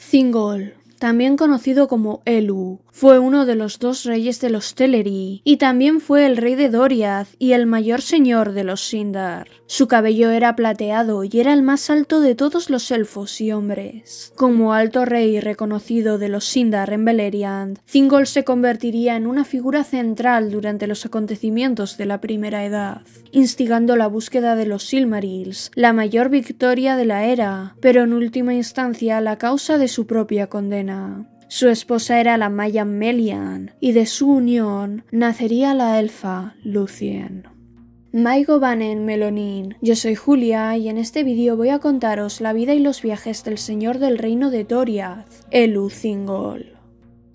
Thingol, también conocido como Elu, fue uno de los dos reyes de los Teleri, y también fue el rey de Doriath y el mayor señor de los Sindar. Su cabello era plateado y era el más alto de todos los elfos y hombres. Como alto rey reconocido de los Sindar en Beleriand, Thingol se convertiría en una figura central durante los acontecimientos de la Primera Edad, instigando la búsqueda de los Silmarils, la mayor victoria de la era, pero en última instancia la causa de su propia condena. Su esposa era la maya Melian, y de su unión nacería la elfa Lucien. Maigo Banen Melonin, yo soy Julia y en este vídeo voy a contaros la vida y los viajes del señor del reino de Doriath, Elu Thingol.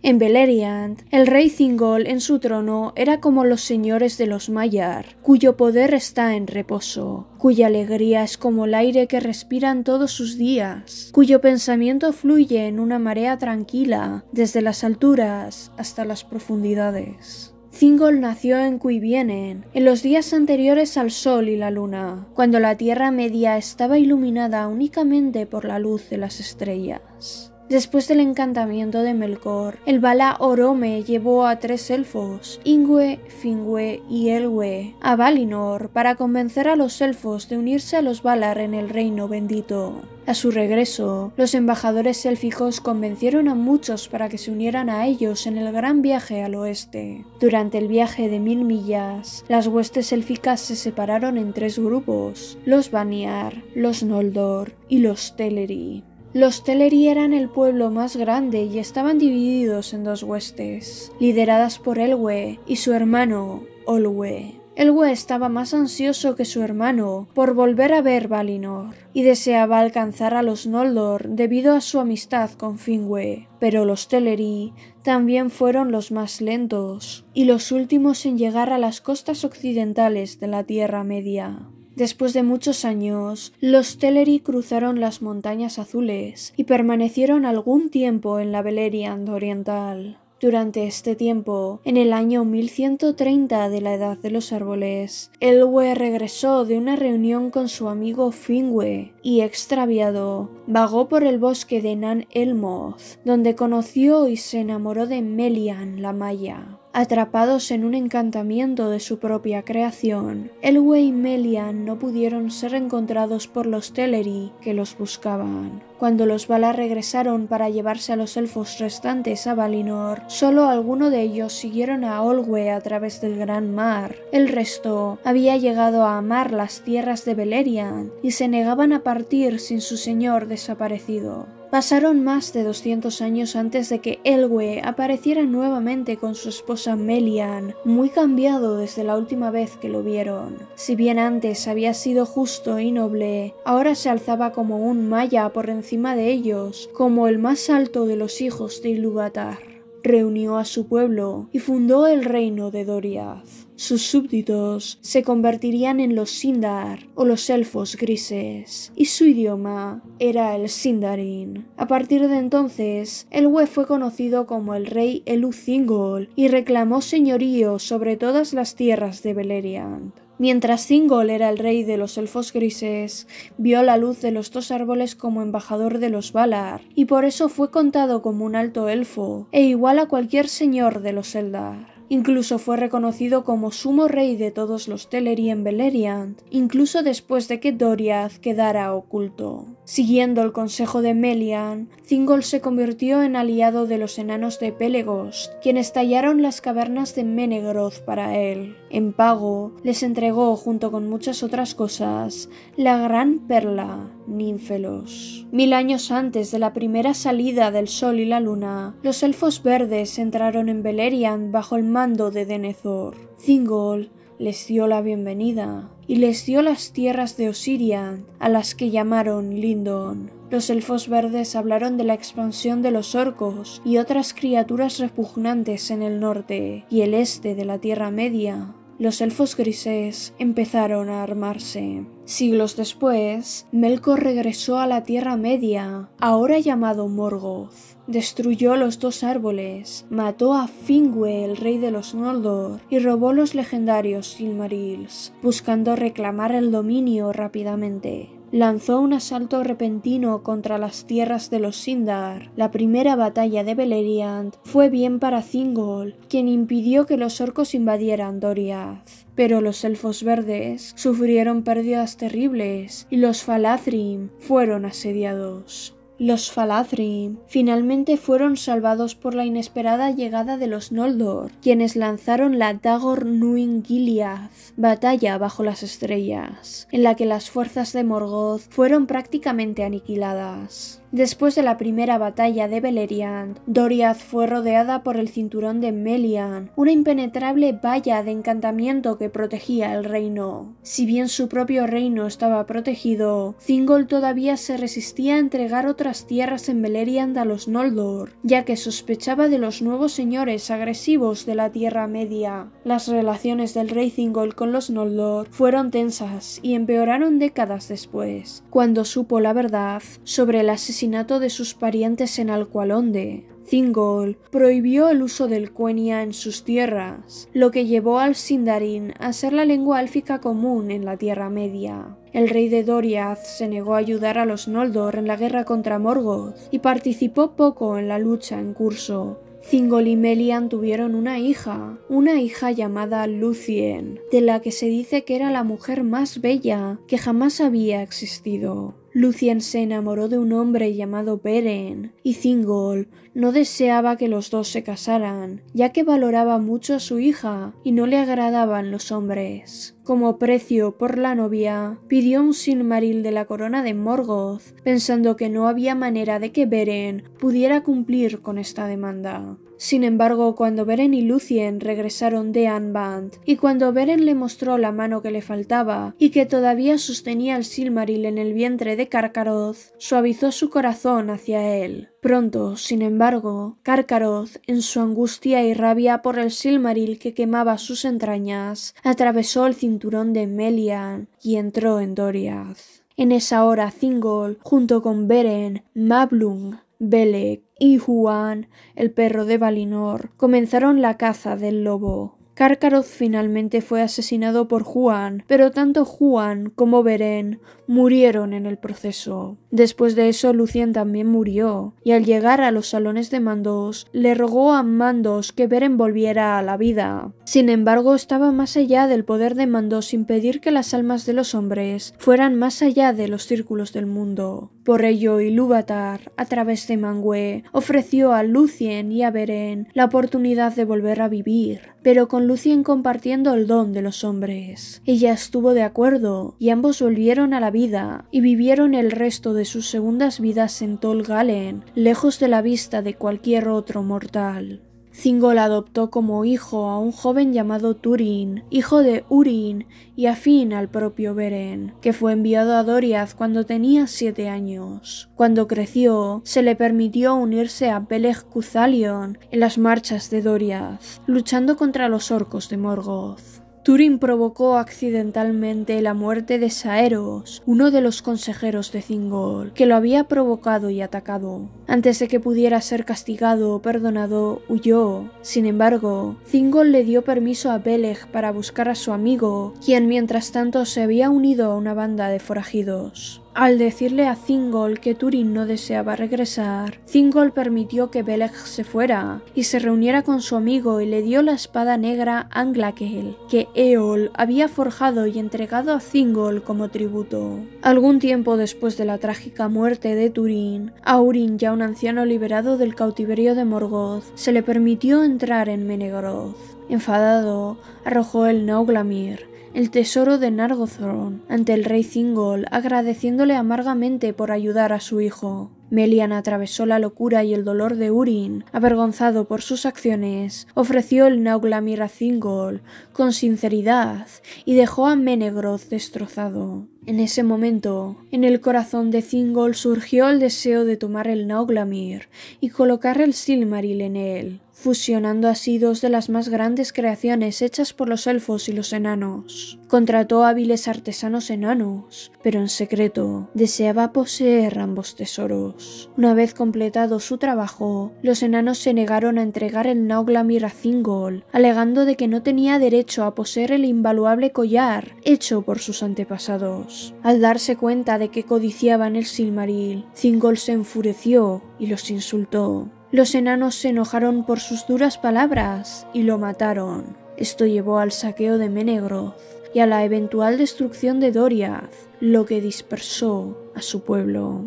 En Beleriand, el rey Thingol en su trono era como los señores de los Maiar, cuyo poder está en reposo, cuya alegría es como el aire que respiran todos sus días, cuyo pensamiento fluye en una marea tranquila, desde las alturas hasta las profundidades. Thingol nació en Cuivienen, en los días anteriores al sol y la luna, cuando la Tierra Media estaba iluminada únicamente por la luz de las estrellas. Después del encantamiento de Melkor, el Bala Orome llevó a tres elfos, Ingwe, Fingwe y Elwe, a Valinor para convencer a los elfos de unirse a los Valar en el Reino Bendito. A su regreso, los embajadores élficos convencieron a muchos para que se unieran a ellos en el gran viaje al oeste. Durante el viaje de mil millas, las huestes élficas se separaron en tres grupos, los Vaniar, los Noldor y los Teleri. Los Teleri eran el pueblo más grande y estaban divididos en dos huestes, lideradas por Elwe y su hermano Olwe. Elwe estaba más ansioso que su hermano por volver a ver Valinor y deseaba alcanzar a los Noldor debido a su amistad con Finwë, pero los Teleri también fueron los más lentos y los últimos en llegar a las costas occidentales de la Tierra Media. Después de muchos años, los Teleri cruzaron las montañas azules y permanecieron algún tiempo en la Beleriand oriental. Durante este tiempo, en el año 1130 de la Edad de los Árboles, Elwe regresó de una reunión con su amigo Finwë y, extraviado, vagó por el bosque de Nan Elmoth, donde conoció y se enamoró de Melian la Maya. Atrapados en un encantamiento de su propia creación, Elwë y Melian no pudieron ser encontrados por los Teleri que los buscaban. Cuando los Valar regresaron para llevarse a los elfos restantes a Valinor, solo algunos de ellos siguieron a Olwe a través del Gran Mar. El resto había llegado a amar las tierras de Beleriand y se negaban a partir sin su señor desaparecido. Pasaron más de 200 años antes de que Elwe apareciera nuevamente con su esposa Melian, muy cambiado desde la última vez que lo vieron. Si bien antes había sido justo y noble, ahora se alzaba como un maya por encima de ellos, como el más alto de los hijos de Ilúvatar. Reunió a su pueblo y fundó el reino de Doriath. Sus súbditos se convertirían en los Sindar o los elfos grises, y su idioma era el Sindarin. A partir de entonces, Elwe fue conocido como el rey Elu Thingol y reclamó señorío sobre todas las tierras de Beleriand. Mientras Thingol era el rey de los elfos grises, vio la luz de los dos árboles como embajador de los Valar, y por eso fue contado como un alto elfo, e igual a cualquier señor de los Eldar. Incluso fue reconocido como sumo rey de todos los Teleri en Beleriand, incluso después de que Doriath quedara oculto. Siguiendo el consejo de Melian, Thingol se convirtió en aliado de los enanos de Pelegost, quienes tallaron las cavernas de Menegroth para él. En pago, les entregó, junto con muchas otras cosas, la gran perla, Ninfelos. Mil años antes de la primera salida del sol y la luna, los elfos verdes entraron en Beleriand bajo el mando de Denethor. Thingol les dio la bienvenida y les dio las tierras de Osirian, a las que llamaron Lindon. Los elfos verdes hablaron de la expansión de los orcos y otras criaturas repugnantes en el norte y el este de la Tierra Media. Los elfos grises empezaron a armarse. Siglos después, Melkor regresó a la Tierra Media, ahora llamado Morgoth. Destruyó los dos árboles, mató a Finwë, el rey de los Noldor, y robó los legendarios Silmarils, buscando reclamar el dominio rápidamente. Lanzó un asalto repentino contra las tierras de los Sindar. La primera batalla de Beleriand fue bien para Thingol, quien impidió que los orcos invadieran Doriath. Pero los elfos verdes sufrieron pérdidas terribles y los Falathrim fueron asediados. Los Falathrim finalmente fueron salvados por la inesperada llegada de los Noldor, quienes lanzaron la Dagor Nuin Gilead, batalla bajo las estrellas, en la que las fuerzas de Morgoth fueron prácticamente aniquiladas. Después de la primera batalla de Beleriand, Doriath fue rodeada por el cinturón de Melian, una impenetrable valla de encantamiento que protegía el reino. Si bien su propio reino estaba protegido, Thingol todavía se resistía a entregar otras tierras en Beleriand a los Noldor, ya que sospechaba de los nuevos señores agresivos de la Tierra Media. Las relaciones del rey Thingol con los Noldor fueron tensas y empeoraron décadas después, cuando supo la verdad sobre el asesinato de sus parientes en Alcualonde. Thingol prohibió el uso del Quenya en sus tierras, lo que llevó al Sindarin a ser la lengua élfica común en la Tierra Media. El rey de Doriath se negó a ayudar a los Noldor en la guerra contra Morgoth y participó poco en la lucha en curso. Thingol y Melian tuvieron una hija, una hija llamada Lucien, de la que se dice que era la mujer más bella que jamás había existido. Lucien se enamoró de un hombre llamado Beren, y Thingol no deseaba que los dos se casaran, ya que valoraba mucho a su hija y no le agradaban los hombres. Como precio por la novia, pidió un Silmaril de la corona de Morgoth, pensando que no había manera de que Beren pudiera cumplir con esta demanda. Sin embargo, cuando Beren y Lucien regresaron de Anband, y cuando Beren le mostró la mano que le faltaba y que todavía sostenía el Silmaril en el vientre de Karkaroth, suavizó su corazón hacia él. Pronto, sin embargo, Karkaroth, en su angustia y rabia por el Silmaril que quemaba sus entrañas, atravesó el cinturón de Melian y entró en Doriath. En esa hora Thingol, junto con Beren, Mablung, Belek y Juan, el perro de Valinor, comenzaron la caza del lobo. Karkaroth finalmente fue asesinado por Juan, pero tanto Juan como Beren murieron en el proceso. Después de eso Lucien también murió, y al llegar a los salones de Mandos, le rogó a Mandos que Beren volviera a la vida. Sin embargo, estaba más allá del poder de Mandos impedir que las almas de los hombres fueran más allá de los círculos del mundo. Por ello, Ilúvatar, a través de Mangue, ofreció a Lucien y a Beren la oportunidad de volver a vivir, pero con Lucien compartiendo el don de los hombres. Ella estuvo de acuerdo, y ambos volvieron a la vida y vivieron el resto de sus segundas vidas en Tol Galen, lejos de la vista de cualquier otro mortal. Thingol adoptó como hijo a un joven llamado Turin, hijo de Urin y afín al propio Beren, que fue enviado a Doriath cuando tenía siete años. Cuando creció, se le permitió unirse a Peleg Cuthalion en las marchas de Doriath, luchando contra los orcos de Morgoth. Turin provocó accidentalmente la muerte de Saeros, uno de los consejeros de Thingol, que lo había provocado y atacado. Antes de que pudiera ser castigado o perdonado, huyó. Sin embargo, Thingol le dio permiso a Beleg para buscar a su amigo, quien mientras tanto se había unido a una banda de forajidos. Al decirle a Thingol que Turin no deseaba regresar, Thingol permitió que Beleg se fuera y se reuniera con su amigo y le dio la espada negra Anglakel, que Eol había forjado y entregado a Thingol como tributo. Algún tiempo después de la trágica muerte de Turin, a Urin, ya un anciano liberado del cautiverio de Morgoth, se le permitió entrar en Menegroth. Enfadado, arrojó el Nauglamir, el tesoro de Nargothrond ante el rey Thingol, agradeciéndole amargamente por ayudar a su hijo. Melian atravesó la locura y el dolor de Urin, avergonzado por sus acciones, ofreció el Nauglamir a Thingol con sinceridad y dejó a Menegroth destrozado. En ese momento, en el corazón de Thingol surgió el deseo de tomar el Nauglamir y colocar el Silmaril en él. Fusionando así dos de las más grandes creaciones hechas por los elfos y los enanos. Contrató hábiles artesanos enanos, pero en secreto deseaba poseer ambos tesoros. Una vez completado su trabajo, los enanos se negaron a entregar el Nauglamir a Thingol, alegando de que no tenía derecho a poseer el invaluable collar hecho por sus antepasados. Al darse cuenta de que codiciaban el Silmaril, Thingol se enfureció y los insultó. Los enanos se enojaron por sus duras palabras y lo mataron. Esto llevó al saqueo de Menegroth y a la eventual destrucción de Doriath, lo que dispersó a su pueblo.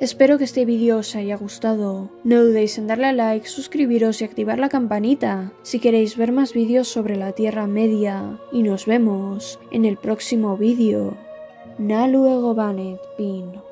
Espero que este vídeo os haya gustado. No dudéis en darle a like, suscribiros y activar la campanita si queréis ver más vídeos sobre la Tierra Media. Y nos vemos en el próximo vídeo. Na luego Pin.